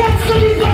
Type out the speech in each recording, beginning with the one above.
cazzo di fratello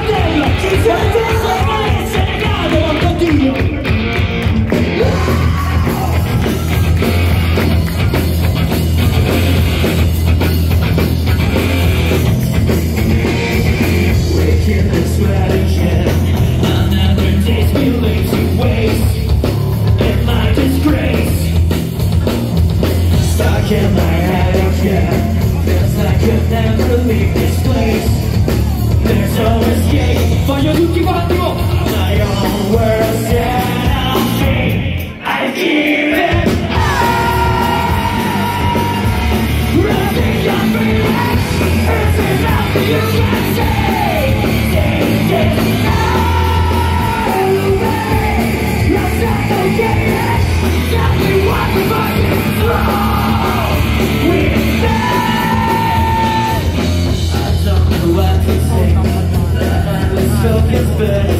I was focused